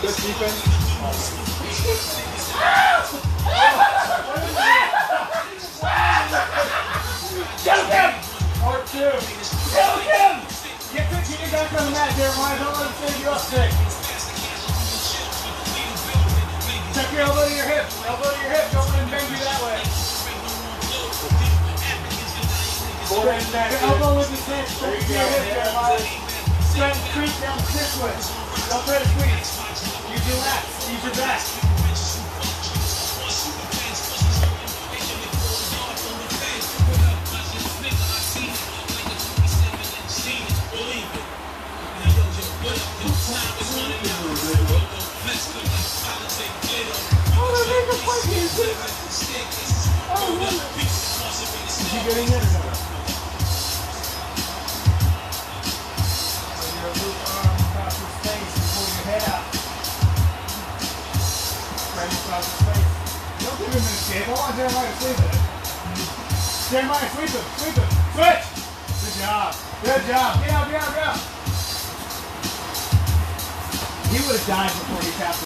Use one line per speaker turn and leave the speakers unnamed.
Good defense.
Kill him!
Part two.
Kill him!
Get the get back on the mat, Jeremiah. Don't let him save you up sick. Check your elbow to your hip. Elbow to your hip. Don't let him bend you that way. Your elbow with his straight to your hip, Jeremiah. Straight creep down this way. Don't try to squeeze. You. Don't give him. I want Jeremiah to it. Jeremiah, sweep him. Sweep him. Switch! Good job. Good job. Get out, get out, get out. He would have died before he tapped